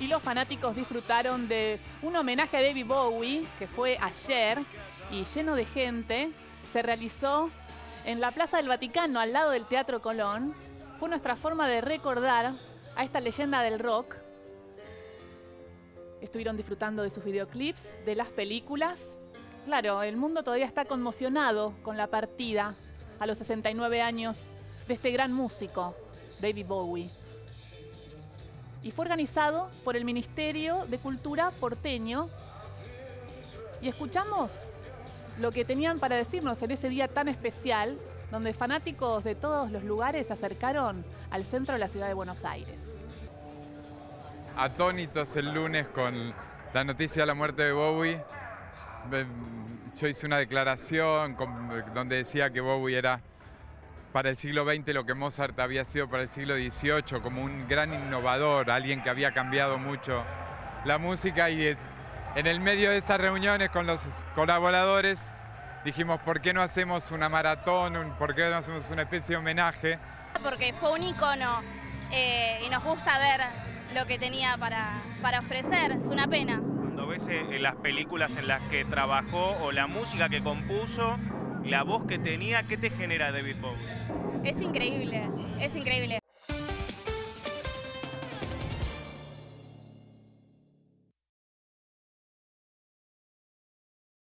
y los fanáticos disfrutaron de un homenaje a David Bowie que fue ayer y lleno de gente. Se realizó en la Plaza del Vaticano, al lado del Teatro Colón. Fue nuestra forma de recordar a esta leyenda del rock. Estuvieron disfrutando de sus videoclips, de las películas. Claro, el mundo todavía está conmocionado con la partida a los 69 años de este gran músico, David Bowie. Y fue organizado por el Ministerio de Cultura porteño. Y escuchamos lo que tenían para decirnos en ese día tan especial, donde fanáticos de todos los lugares se acercaron al centro de la ciudad de Buenos Aires. Atónitos el lunes con la noticia de la muerte de Bowie. Yo hice una declaración donde decía que Bowie era para el siglo XX lo que Mozart había sido para el siglo XVIII, como un gran innovador, alguien que había cambiado mucho la música y es, en el medio de esas reuniones con los colaboradores dijimos, ¿por qué no hacemos una maratón? ¿Por qué no hacemos una especie de homenaje? Porque fue un ícono eh, y nos gusta ver lo que tenía para, para ofrecer, es una pena. Cuando ves eh, las películas en las que trabajó o la música que compuso, la voz que tenía, ¿qué te genera David Bowie? Es increíble, es increíble.